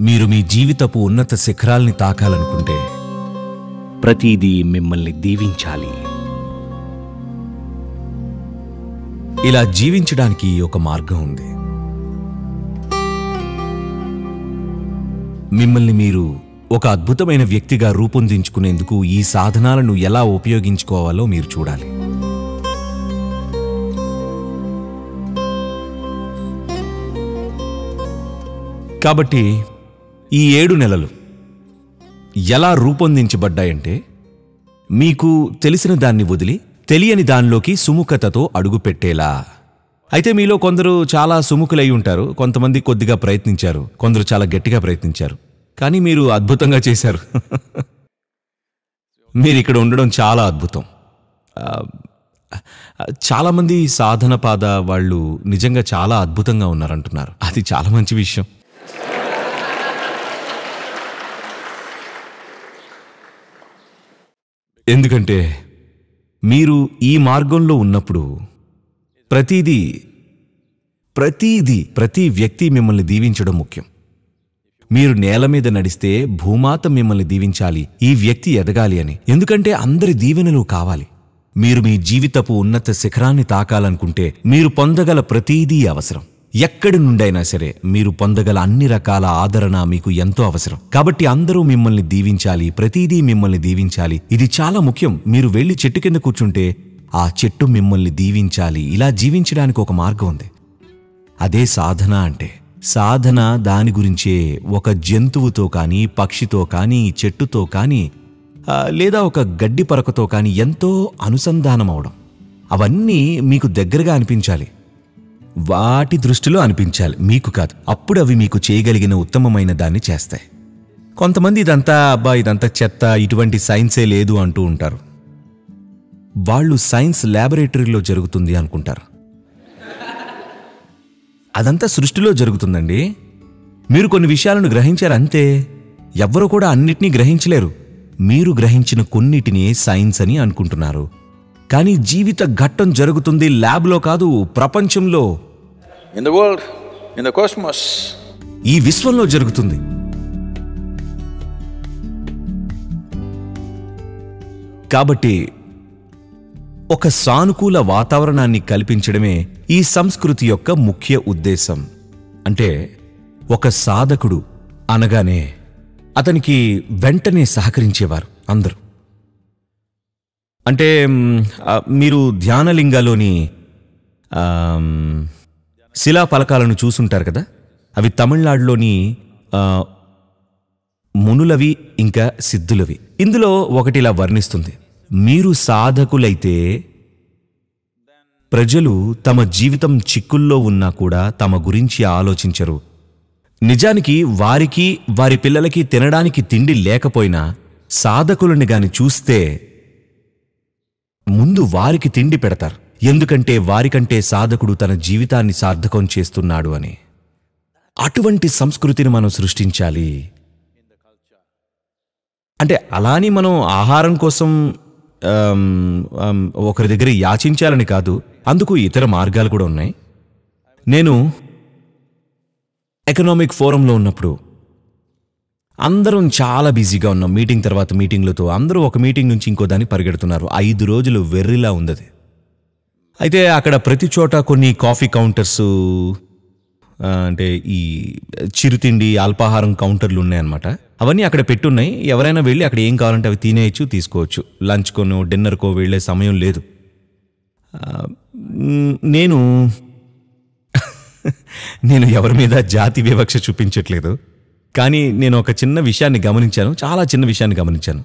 మీరు మీ జీవితపు ఉన్నత శిఖరాల్ని తాకాలనుకుంటే ప్రతిదీ మిమ్మల్ని దీవించాలి. ఇలా జీవించడానికి ఒక మార్గం ఉంది. మిమ్మల్ని మీరు ఒక అద్భుతమైన వ్యక్తిగా రూపొందించుకునేందుకు ఈ సాధనాలను ఎలా ఉపయోగించుకోవాలో మీరు చూడాలి. కాబట్టి ఈ ఏడు నెలలు ఎలా రూపొందించబడ్డాయంటే మీకు తెలిసిన దాన్ని వదిలి తెలియని దానిలోకి సుముఖతతో అడుగుపెట్టేలా. అయితే మీలో కొందరు చాలా సుముఖులై ఉంటారు కొంతమంది కొద్దిగా ప్రయత్నించారు కొందరు చాలా గట్టిగా ప్రయత్నించారు కానీ మీరు అద్భుతంగా చేశారు. మీరు ఇక్కడ ఉండడం చాలా అద్భుతం. చాలామంది సాధన పాద వాళ్ళు నిజంగా చాలా అద్భుతంగా ఉన్నారంటున్నారు. అది చాలా మంచి విషయం. ఎందుకంటే మీరు ఈ మార్గంలో ఉన్నప్పుడు ప్రతిదీ ప్రతీది ప్రతి వ్యక్తి మిమ్మల్ని దీవించడం ముఖ్యం. మీరు నేల మీద నడిస్తే భూమాత మిమ్మల్ని దీవించాలి ఈ వ్యక్తి ఎదగాలి అని. ఎందుకంటే అందరి దీవెనలు కావాలి. మీరు మీ జీవితపు ఉన్నత శిఖరాన్ని తాకాలనుకుంటే మీరు పొందగల ప్రతీదీ అవసరం. ఎక్కడి నుండైనా సరే మీరు పొందగల అన్ని రకాల ఆదరణ మీకు ఎంతో అవసరం. కాబట్టి అందరూ మిమ్మల్ని దీవించాలి ప్రతిదీ మిమ్మల్ని దీవించాలి. ఇది చాలా ముఖ్యం. మీరు వెళ్ళి చెట్టు కింద కూర్చుంటే ఆ చెట్టు మిమ్మల్ని దీవించాలి. ఇలా జీవించడానికి ఒక మార్గం ఉంది. అదే సాధన అంటే. సాధన దాని గురించే ఒక జంతువుతో కానీ పక్షితో కానీ చెట్టుతో కానీ లేదా ఒక గడ్డి పరకతో కానీ ఎంతో అనుసంధానం అవడం. అవన్నీ మీకు దగ్గరగా అనిపించాలి. వాటి దృష్టిలో అనిపించాలి. మీకు కాదు. అప్పుడు అవి మీకు చేయగలిగిన ఉత్తమమైన దాన్ని చేస్తాయి. కొంతమంది ఇదంతా అబ్బా ఇదంతా చెత్త ఇటువంటి సైన్సే లేదు అంటూ ఉంటారు. వాళ్ళు సైన్స్ ల్యాబొరేటరీలో జరుగుతుంది అనుకుంటారు. అదంతా సృష్టిలో జరుగుతుందండి. మీరు కొన్ని విషయాలను గ్రహించారు అంతే. ఎవ్వరూ కూడా అన్నిటినీ గ్రహించలేరు. మీరు గ్రహించిన కొన్నిటిని సైన్స్ అని అనుకుంటున్నారు. కానీ జీవిత ఘట్టం జరుగుతుంది ల్యాబ్లో కాదు ప్రపంచంలో. In the world in the cosmos. ఈ విశ్వంలో జరుగుతుంది. కాబట్టి ఒక సానుకూల వాతావరణాన్ని కల్పించడమే ఈ సంస్కృతి యొక్క ముఖ్య ఉద్దేశం. అంటే ఒక సాధకుడు అనగానే అతనికి వెంటనే సహకరించేవారు అందరూ. అంటే మీరు ధ్యానలింగాలోని శిలా ఫలకాలను చూసుంటారు కదా? అవి తమిళనాడులోని మునులవి ఇంకా సిద్ధులవి. ఇందులో ఒకటి ఇలా వర్ణిస్తుంది. మీరు సాధకులైతే ప్రజలు తమ జీవితం చిక్కుల్లో ఉన్నా కూడా తమ గురించి ఆలోచించరు. నిజానికి వారికి వారి పిల్లలకి తినడానికి తిండి లేకపోయినా సాధకులని గాని చూస్తే ముందు వారికి తిండి పెడతారు. ఎందుకంటే వారికంటే సాధకుడు తన జీవితాన్ని సార్థకం చేస్తున్నాడు అని. అటువంటి సంస్కృతిని మనం సృష్టించాలి. అంటే అలాని మనం ఆహారం కోసం ఒకరి దగ్గర యాచించాలని కాదు అందుకు ఇతర మార్గాలు కూడా ఉన్నాయి. నేను ఎకనామిక్ ఫోరంలో ఉన్నప్పుడు అందరం చాలా బిజీగా ఉన్నాం. మీటింగ్ తర్వాత మీటింగ్లతో అందరూ ఒక మీటింగ్ నుంచి ఇంకో దాన్ని పరిగెడుతున్నారు. ఐదు రోజులు వెర్రిలా ఉంది అయితే అక్కడ ప్రతి చోట కొన్ని కాఫీ కౌంటర్స్ అంటే ఈ చిరుతిండి అల్పాహారం కౌంటర్లు ఉన్నాయన్నమాట. అవన్నీ అక్కడ పెట్టున్నాయి. ఎవరైనా వెళ్ళి అక్కడ ఏం కావాలంటే అవి తినేయచ్చు తీసుకోవచ్చు. లంచ్కోనో డిన్నర్కో వెళ్ళే సమయం లేదు. నేను నేను ఎవరి మీద జాతి వివక్ష చూపించట్లేదు. కానీ నేను ఒక చిన్న విషయాన్ని గమనించాను. చాలా చిన్న విషయాన్ని గమనించాను.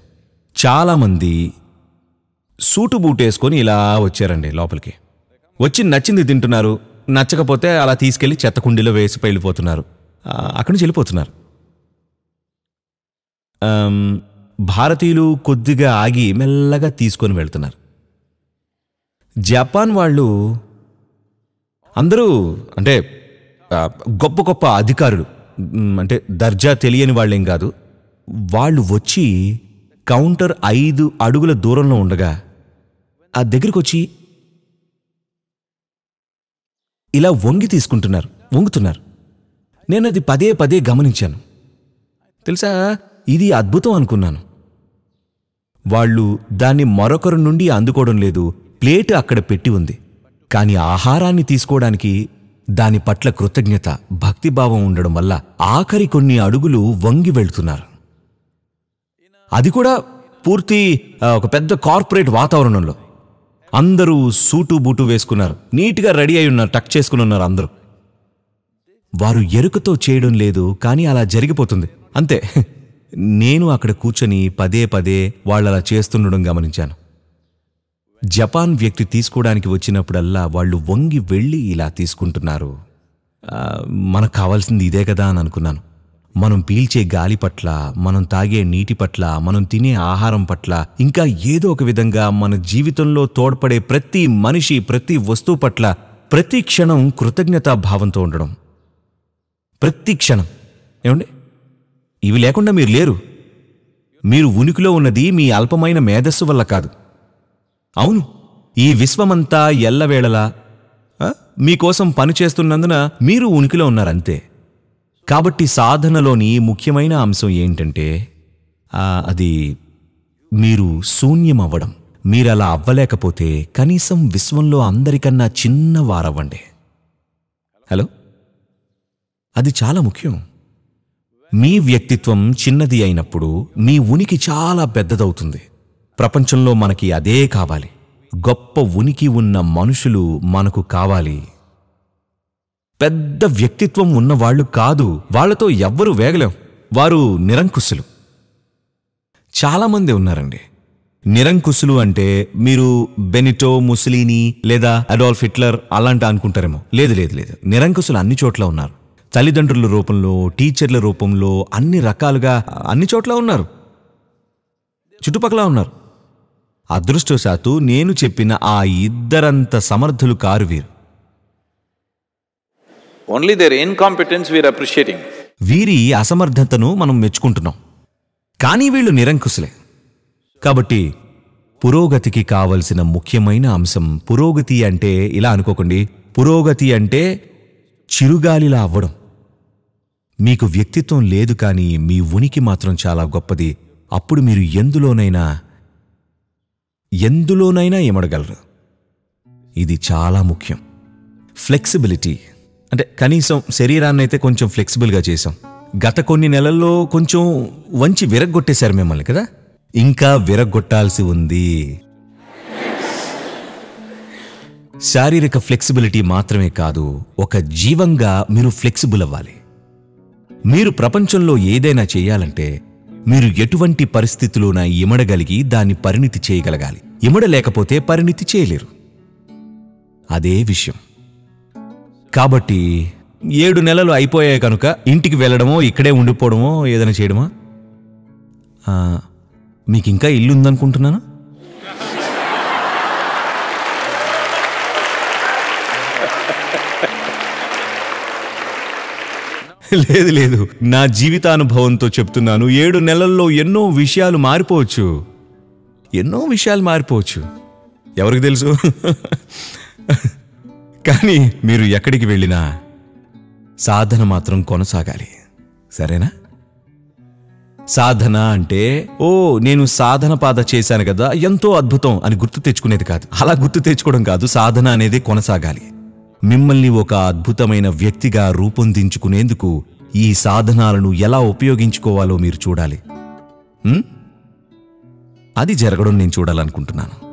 చాలామంది సూటు బూట్ వేసుకొని ఇలా వచ్చారండి లోపలికి. వచ్చి నచ్చింది తింటున్నారు నచ్చకపోతే అలా తీసుకెళ్ళి చెత్త కుండీలో వేసి వెళ్ళిపోతున్నారు అక్కడి నుంచి వెళ్ళిపోతున్నారు. భారతీయులు కొద్దిగా ఆగి మెల్లగా తీసుకొని వెళ్తున్నారు. జపాన్ వాళ్ళు అందరూ అంటే గొప్ప గొప్ప అధికారులు అంటే దర్జా తెలియని వాళ్ళేం కాదు. వాళ్ళు వచ్చి కౌంటర్ ఐదు అడుగుల దూరంలో ఉండగా ఆ దగ్గరకొచ్చి ఇలా వంగి తీసుకుంటున్నారు వంగుతున్నారు. నేను అది పదే పదే గమనించాను. తెలుసా? ఇది అద్భుతం అనుకున్నాను. వాళ్ళు దాన్ని మరొకరి నుండి అందుకోవడం లేదు ప్లేట్ అక్కడ పెట్టి ఉంది. కానీ ఆహారాన్ని తీసుకోవడానికి దాని పట్ల కృతజ్ఞత భక్తిభావం ఉండడం వల్ల ఆఖరి కొన్ని అడుగులు వంగి వెళ్తున్నారు. అది కూడా పూర్తి ఒక పెద్ద కార్పొరేట్ వాతావరణంలో. అందరూ సూటు బూటు వేసుకున్నారు. నీట్గా రెడీ అయి ఉన్నారు టక్ చేసుకుని ఉన్నారు అందరూ. వారు ఎరుకతో చేయడం లేదు కానీ అలా జరిగిపోతుంది. అంతే. నేను అక్కడ కూర్చొని పదే పదే వాళ్ళలా చేస్తుండడం గమనించాను. జపాన్ వ్యక్తి తీసుకోవడానికి వచ్చినప్పుడల్లా వాళ్ళు వంగి వెళ్ళి ఇలా తీసుకుంటున్నారు. మనకు కావాల్సింది ఇదే కదా అని అనుకున్నాను. మనం పీల్చే గాలి పట్ల మనం తాగే నీటి పట్ల మనం తినే ఆహారం పట్ల ఇంకా ఏదో ఒక విధంగా మన జీవితంలో తోడ్పడే ప్రతి మనిషి ప్రతి వస్తువు పట్ల ప్రతి క్షణం కృతజ్ఞతా భావంతో ఉండడం. ప్రతి క్షణం. ఏమండి? ఇవి లేకుండా మీరు లేరు. మీరు ఉనికిలో ఉన్నది మీ అల్పమైన మేధస్సు వల్ల కాదు. అవును ఈ విశ్వమంతా ఎల్లవేళలా మీకోసం పనిచేస్తున్నందున మీరు ఉనికిలో ఉన్నారంతే. కాబట్టి సాధనలోని ముఖ్యమైన అంశం ఏంటంటే అది మీరు శూన్యం అవ్వడం మీరు అలా అవ్వలేకపోతే కనీసం విశ్వంలో అందరికన్నా చిన్న వారవ్వండి. హలో? అది చాలా ముఖ్యం. మీ వ్యక్తిత్వం చిన్నది అయినప్పుడు మీ ఉనికి చాలా పెద్దదవుతుంది. ప్రపంచంలో మనకి అదే కావాలి. గొప్ప ఉనికి ఉన్న మనుషులు మనకు కావాలి. పెద్ద వ్యక్తిత్వం ఉన్నవాళ్ళు కాదు. వాళ్ళతో ఎవ్వరూ వేగలేం. వారు నిరంకుశులు. చాలామంది ఉన్నారండి. నిరంకుశులు అంటే మీరు బెనిటో ముసలిని లేదా అడాల్ఫ్ హిట్లర్ అలాంటి అనుకుంటారేమో. లేదు లేదు లేదు. నిరంకుశులు అన్ని చోట్ల ఉన్నారు. తల్లిదండ్రుల రూపంలో టీచర్ల రూపంలో అన్ని రకాలుగా అన్ని చోట్ల ఉన్నారు. చుట్టుపక్కల ఉన్నారు. అదృష్టవశాత్తు నేను చెప్పిన ఆ ఇద్దరంత సమర్థులు కారు వీరు. Only their incompetence we appreciating వీరి అసమర్థతను మనం మెచ్చుకుంటున్నాం. కానీ వీళ్ళు నిరంకుశులే. కాబట్టి పురోగతికి కావలసిన ముఖ్యమైన అంశం పురోగతి అంటే ఇలా అనుకోకండి. పురోగతి అంటే చిరుగాలిలా అవ్వడం. మీకు వ్యక్తిత్వం లేదు కానీ మీ ఉనికి మాత్రం చాలా గొప్పది. అప్పుడు మీరు ఎందులోనైనా ఎందులోనైనా ఎమడగలరు ఇది చాలా ముఖ్యం. ఫ్లెక్సిబిలిటీ. అంటే కనీసం శరీరాన్ని అయితే కొంచెం ఫ్లెక్సిబుల్గా చేసాం గత కొన్ని నెలల్లో కొంచెం వంచి విరగ్గొట్టేశారు మిమ్మల్ని కదా? ఇంకా విరగ్గొట్టాల్సి ఉంది. శారీరక ఫ్లెక్సిబిలిటీ మాత్రమే కాదు ఒక జీవంగా మీరు ఫ్లెక్సిబుల్ అవ్వాలి. మీరు ప్రపంచంలో ఏదైనా చేయాలంటే మీరు ఎటువంటి పరిస్థితిలోనా ఇమడగలిగి దాన్ని పరిణితి చేయగలగాలి. ఇమడలేకపోతే పరిణితి చేయలేరు. అదే విషయం. కాబట్టి ఏడు నెలలు అయిపోయాయి కనుక ఇంటికి వెళ్ళడమో ఇక్కడే ఉండిపోవడమో ఏదైనా చేయడమా? మీకు ఇంకా ఇల్లు ఉందనుకుంటున్నాను లేదు లేదు. నా జీవితానుభవంతో చెప్తున్నాను. ఏడు నెలల్లో ఎన్నో విషయాలు మారిపోవచ్చు. ఎన్నో విషయాలు మారిపోవచ్చు. ఎవరికి తెలుసు? కానీ మీరు ఎక్కడికి వెళ్ళినా సాధన మాత్రం కొనసాగాలి. సరేనా? సాధన అంటే ఓ నేను సాధన పాద చేశాను కదా ఎంతో అద్భుతం అని గుర్తు తెచ్చుకునేది కాదు. అలా గుర్తు తెచ్చుకోవడం కాదు సాధన అనేది కొనసాగాలి. మిమ్మల్ని ఒక అద్భుతమైన వ్యక్తిగా రూపొందించుకునేందుకు ఈ సాధనాలను ఎలా ఉపయోగించుకోవాలో మీరు చూడాలి. అది జరగడం నేను చూడాలనుకుంటున్నాను.